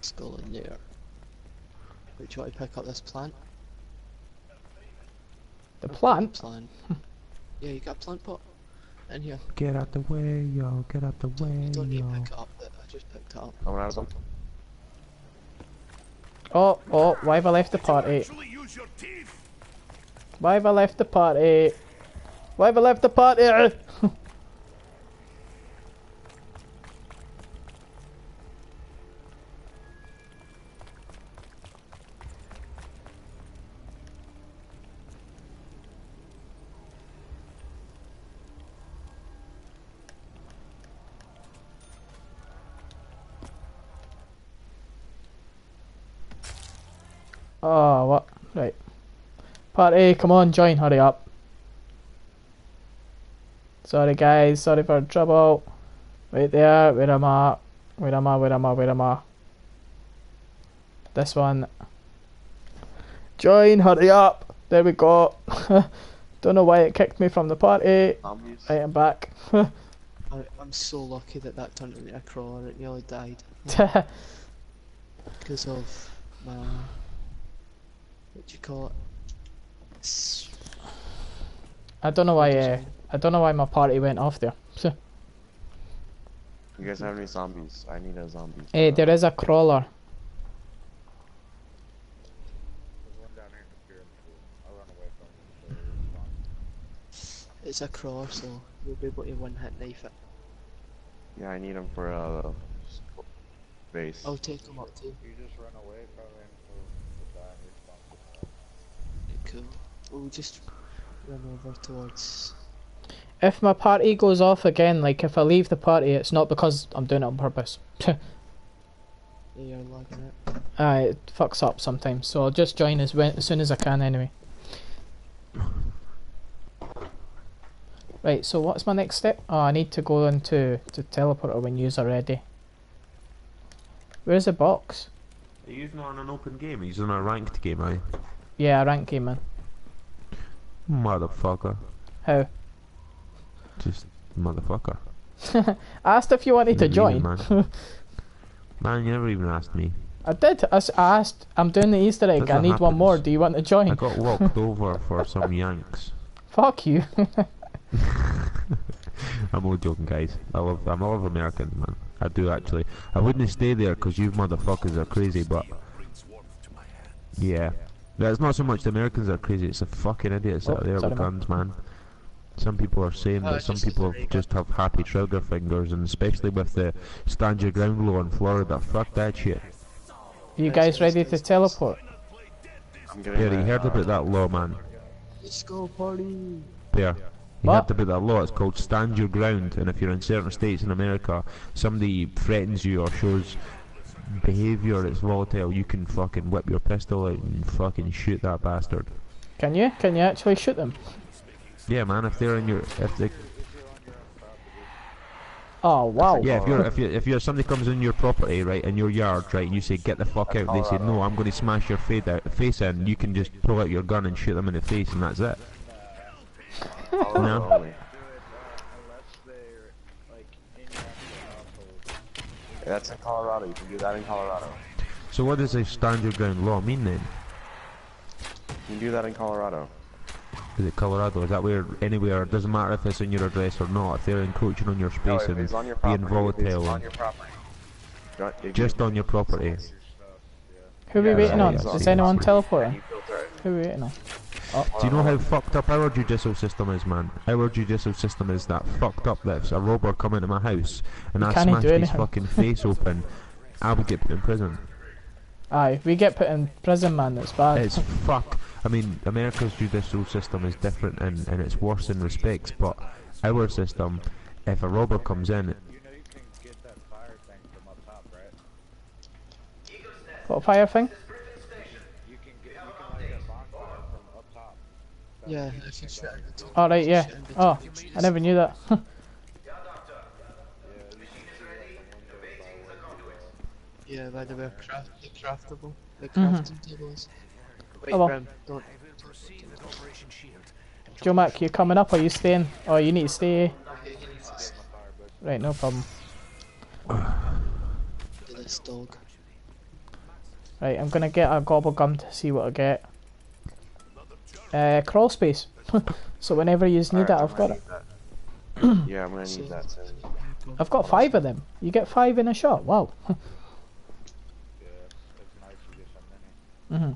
Skull in there. Wait, do you want to pick up this plant? The plant? Plant. yeah, you got a plant pot? In here. Get out the way, yo. Get out the way, You don't need to pick it up, but I just picked it up. Coming out of them. Oh, oh, why have I left the party? Use your teeth. Why have I left the party? Why have I left the party? oh, what? Right. Party, come on, join, hurry up. Sorry guys, sorry for the trouble. Wait there, where am I? Where am I, where am I, where am I? This one. Join, hurry up! There we go. Don't know why it kicked me from the party. Zombies. Right, I'm back. I, I'm so lucky that that turned into a crawler. It nearly died because of my what do you call it? S- I don't know why. Uh, I don't know why my party went off there. So. You guys have any zombies? I need a zombie. Eh, there is a crawler. There's one down here in the pyramid. I'll run away from it. so it's a crawler, so you'll be able to one hit knife it. Yeah, I need them for a uh base. I'll take them up too. You just run away from him to, to die and respawn. Cool. We'll just run over towards. If my party goes off again, like if I leave the party, it's not because I'm doing it on purpose. Yeah, you're lagging it. Aye, it fucks up sometimes, so I'll just join as, when, as soon as I can anyway. Right, so what's my next step? Oh, I need to go into to teleporter when you's are ready. Where's the box? Are you not on an open game? Are you on a ranked game, aye? Yeah, a ranked game man. Motherfucker. How? Just motherfucker. I asked if you wanted to join. Man. man, you never even asked me. I did. I, s- I asked. I'm doing the Easter egg. That's I what need one more. Do you want to join? I got walked over for some yanks. Fuck you. I'm all joking, guys. I love, I'm I love Americans, man. I do actually. I wouldn't stay there because you motherfuckers are crazy, but Brings warmth to my hand. yeah. Yeah, It's not so much the Americans that are crazy, it's the fucking idiots Oh, out there with guns, man. Some people are saying Oh, that some people just have happy trigger fingers, and especially with the stand your ground law in Florida. Fuck that shit. you guys ready to teleport? I'm getting Perry, you my, heard uh, about that law, man? Let's go party. Pear. You What? heard about that law? It's called stand your ground, and if you're in certain states in America, somebody threatens you or shows behaviour that's volatile, you can fucking whip your pistol out and fucking shoot that bastard. Can you? Can you actually shoot them? Yeah, man. If they're in your, if they, Oh wow. yeah, if you're, if you, if you're somebody comes in your property, right, in your yard, right, and you say get the fuck out, they say no, I'm going to smash your face out, face in. You can just pull out your gun and shoot them in the face, and that's it. No. only. Do it uh, unless they're like in your household. Yeah, that's in Colorado. You can do that in Colorado. So what does a stand your ground law mean then? You can do that in Colorado. Is it Colorado? Is that where anywhere? It doesn't matter if it's in your address or not. If they're encroaching on your space if and it's on your being property, if it's volatile, on your property. Don't- just on your property. Your stuff, yeah. Who are we Yeah, waiting on? yeah. Is anyone and teleporting? you filter it. Who are we waiting on? Uh, do you know how fucked up our judicial system is, man? Our judicial system is that fucked up that if a robber come into my house and I smash his anything. fucking face open, I would get put in prison. Aye, we get put in prison, man. It's bad. It's fuck. I mean, America's judicial system is different and, and it's worse in respects, but our system, if a robber comes in, You know you can get that fire thing from up top, right? What fire thing? You can get you can light a bonfire from up top. Yeah, if you shoot All right, yeah. shoot it into Oh. I never knew that. Yeah, you can see like a window by where you, Yeah, by the way, craft, the craftable, the Mhm. crafting tables. Wait, Oh, well. Brim, don't. Proceed with Operation Shield. Joe Mac, you coming up or you staying? Oh, you need to stay. Okay, he needs to s- Right, no problem. do this dog. Right, I'm gonna get a gobble gum to see what I get. Uh, crawl space. so whenever you need it, I've got it. yeah, I'm gonna So- need that soon. I've got five of them. You get five in a shot. Wow. Yeah, it's, it's nice to get some mini. hmm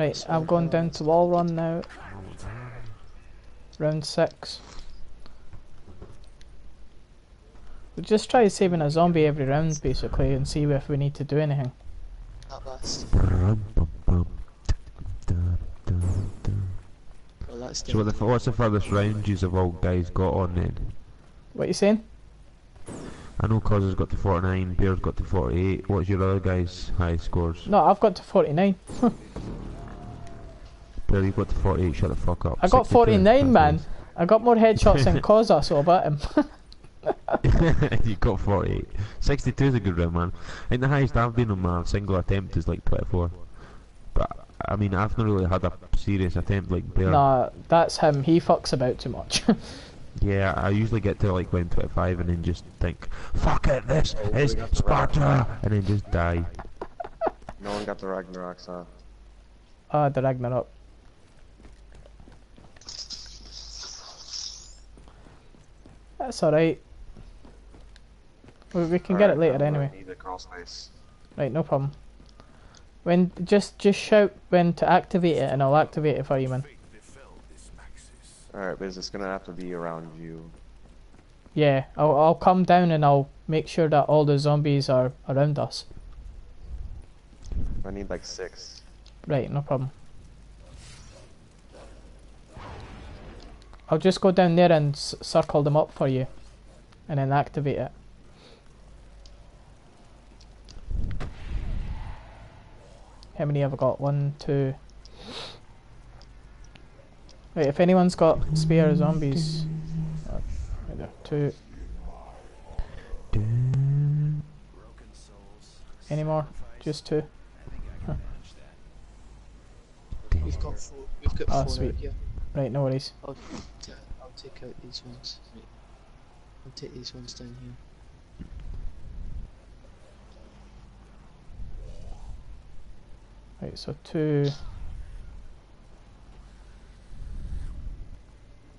Right, I'm going down to wall run now. Round six. We'll just try saving a zombie every round basically and see if we need to do anything. That that's So what the, what's the furthest round yous have all guys got on then? What are you saying? I know Coza's got to 49, Bear's got to 48. What's your other guys' high scores? No, I've got to 49. Bear, you've got to 48, shut the fuck up. I got 49 man. that's I got more headshots than Coza, so I bet him. you got 48. 62 is a good round, man. I think the highest I've been on my single attempt is like 24. But, I mean, I've not really had a serious attempt like Bear. nah, that's him. He fucks about too much. Yeah, I usually get to like round 25 and then just think, fuck it, this Oh, is got the Sparta! And then just die. No one got the Ragnaroks, huh? Ah, the Ragnarok. That's alright. We, we can get it later anyway. Need the crawl space. Right, no problem. When just just shout when to activate it and I'll activate it for you man. Fate befell this Maxis. Alright, but it's gonna have to be around you. Yeah, I'll I'll come down and I'll make sure that all the zombies are around us. I need like six. Right, no problem. I'll just go down there and s- circle them up for you, and then activate it. How many have I got? One, two. Wait, if anyone's got spare zombies, uh, right there, two. Dun, Broken souls. Any more? Just two. We've got four. We've got Ah, four sweet. here. Right, no worries. I'll, t- I'll take out these ones. I'll take these ones down here. Right, so two.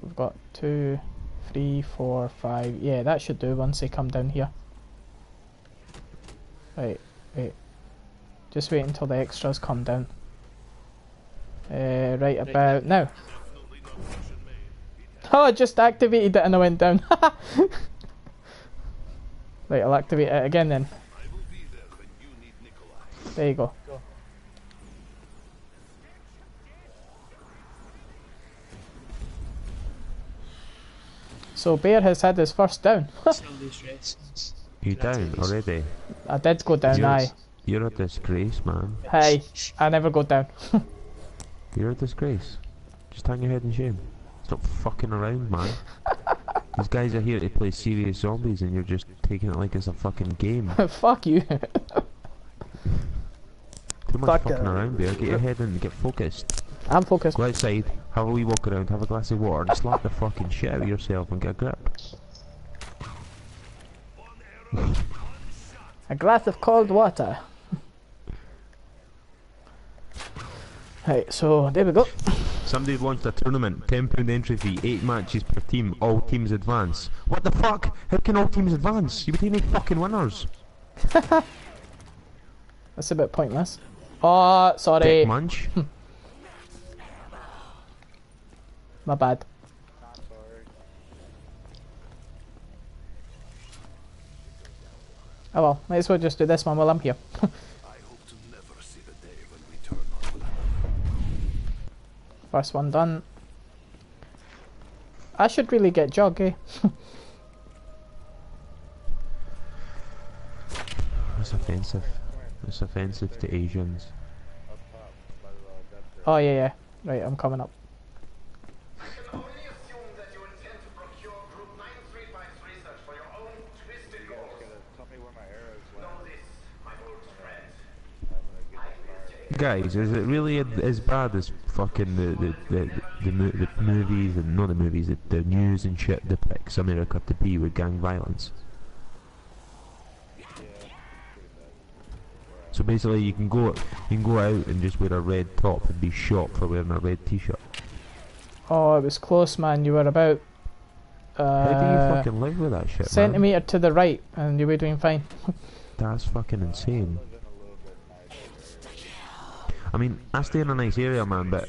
We've got two, three, four, five. Yeah, that should do once they come down here. Right, wait. Just wait until the extras come down. Uh, right about now. Oh, I just activated it and I went down. right, I'll activate it again then. I will be there you need Nikolai. There you go. So Bear has had his first down. Sell. You down already? I did go down, You're, aye. you're a disgrace, man. Hey, I never go down. You're a disgrace. Just hang your head in shame. Stop fucking around, man. These guys are here to play serious zombies and you're just taking it like it's a fucking game. Fuck you. Too much Fuck fucking it. around Bear. Get your head in and get focused. I'm focused. Go outside, have a wee walk around, have a glass of water and slap the fucking shit out of yourself and get a grip. A glass of cold water. Right, so there we go. Somebody launched a tournament, £10 entry fee, 8 matches per team, all teams advance. What the fuck? How can all teams advance? You would need fucking winners. That's a bit pointless. Oh, sorry. Dick munch. My bad. Oh well, might as well just do this one while I'm here. I hope to never see the day when we turn on. First one done. I should really get Jug, eh? That's offensive. That's offensive to Asians. Up top, by the dead Oh yeah, yeah. Right, I'm coming up. I can only assume that you intend to procure Group 935's research for your own twisted You guys goals. gotta tell me where my arrows Know went. this, my old friend. I'm gonna get inspired. Guys, is it really as bad as fucking the the the, the, mo- the movies and not the movies, the, the news and shit depicts America to be with gang violence? Yeah, it's pretty bad. So basically, you can go you can go out and just wear a red top and be shot for wearing a red t-shirt. Oh, it was close, man. You were about How do you uh, fucking live with that shit, man? centimetre to the right, and you were doing fine. That's fucking insane. I mean, I stay in a nice area, man, but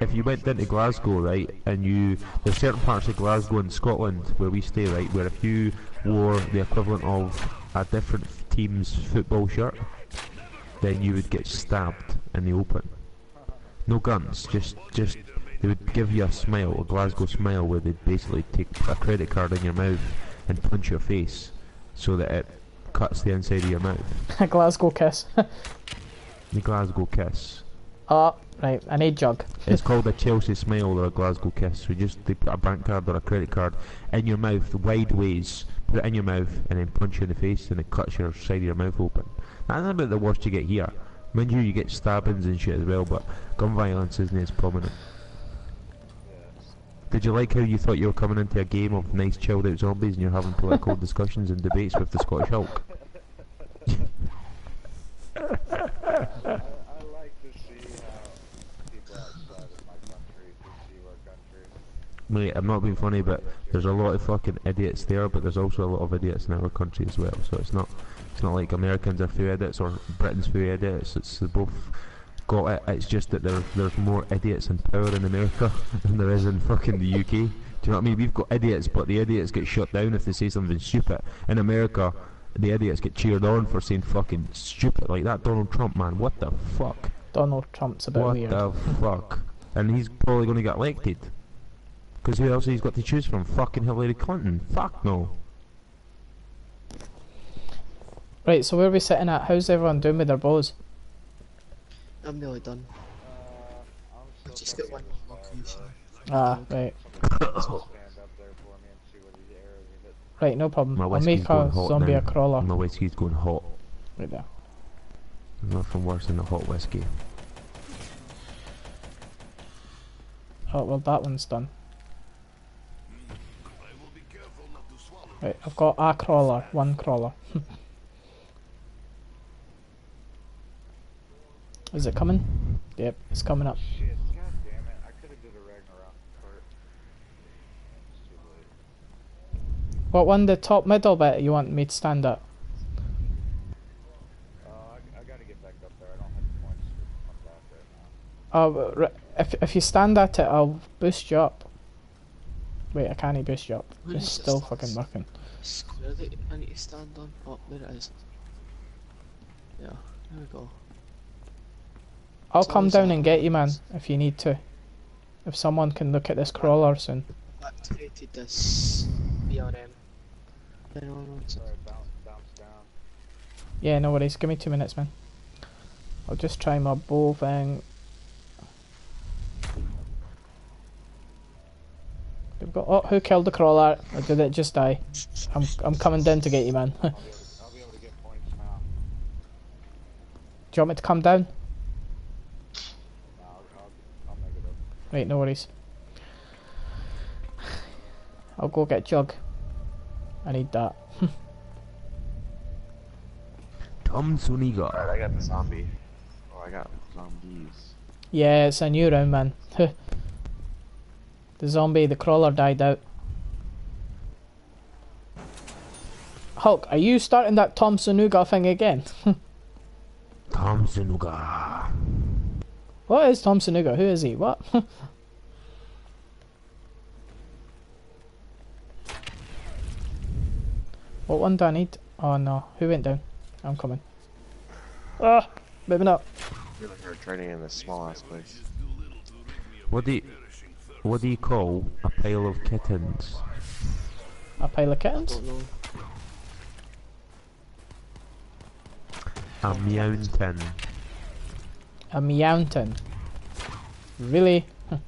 if you went into Glasgow, right, and you there's certain parts of Glasgow in Scotland where we stay, right, where if you wore the equivalent of a different team's football shirt, then you would get stabbed in the open. No guns, just just they would give you a smile, a Glasgow smile, where they'd basically take a credit card in your mouth and punch your face so that it cuts the inside of your mouth. A Glasgow kiss. The Glasgow kiss. oh, right. I need jug. It's called a Chelsea smile or a Glasgow kiss. We just they put a bank card or a credit card in your mouth wide ways, put it in your mouth, and then punch you in the face, and it cuts your side of your mouth open. That's about the worst you get here. Mind you, you get stabbings and shit as well, but gun violence isn't as prominent. Did you like how you thought you were coming into a game of nice chilled out zombies and you're having political discussions and debates with the Scottish Hulk? I, I like to see how people outside of my country perceive our country. Mate, I'm not being funny, but there's a lot of fucking idiots there, but there's also a lot of idiots in our country as well. So it's not, it's not like Americans are few idiots or Britain's few idiots. It's both got it. It's just that there, there's more idiots in power in America than there is in fucking the UK. Do you know what I mean? We've got idiots, but the idiots get shut down if they say something stupid. In America, the idiots get cheered on for saying fucking stupid like that. Donald Trump, man, what the fuck? Donald Trump's a bit What weird. the fuck? And he's probably going to get elected. Because who else he's got to choose from? Fucking Hillary Clinton. Fuck no. Right, so where are we sitting at? How's everyone doing with their bows? I'm nearly done. Uh, I'm Just trying get to one more this, location. Ah, right. Stand up there for me and see what he arrows he hits. Right, no problem. My I'll whiskey's make going a hot zombie now. a crawler. My whiskey's going hot. Right there. There's nothing worse than a hot whiskey. Oh, well, that one's done. Right, I've got a crawler, one crawler. Is it coming? Yep, it's coming up. Shit, god damn it. I could have did a Ragnarok cart. It's too late. What one? The top middle bit you want me to stand at? Uh, I, I gotta get back up there. I don't have points to come back right now. Oh, if if you stand at it, I'll boost you up. Wait, I can't even boost you up. Where It's is still fucking working. Square that I need to stand on. Oh, there it is. Yeah, there we go. I'll It's come down and get you, man, if you need to. If someone can look at this crawler soon. Activated this BRM. Then on on Sorry, bounce, bounce down. Yeah, no worries. Give me two minutes, man. I'll just try my bow thing. We've got. Oh, who killed the crawler? Or did it just die? I'm I'm coming down to get you, man. Do I'll be able to, I'll be able to get points now. you want me to come down? No, I'll, I'll, I'll make it up. Right, no worries. I'll go get jug. I need that. Tom Suniga. Alright, I got the zombie. Oh, I got zombies. Yeah, it's a new round, man. the zombie, the crawler died out. Hulk, are you starting that Tom Sanuga thing again? Tom Suniga. what is Tom Sanuga? Who is he? What? what one do I need? Oh no, who went down? I'm coming. Ah, moving up. Feel like we're training in this small ass place. What do you, what do you call a pile of kittens? A pile of kittens? Don't know. A mountain. A mountain. Really?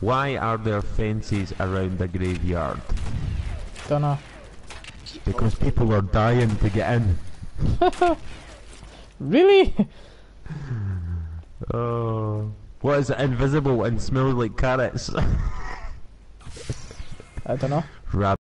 Why are there fences around the graveyard? Don't know. Because people are dying to get in. Really? Oh. What is it? Invisible and smells like carrots. I don't know. Rab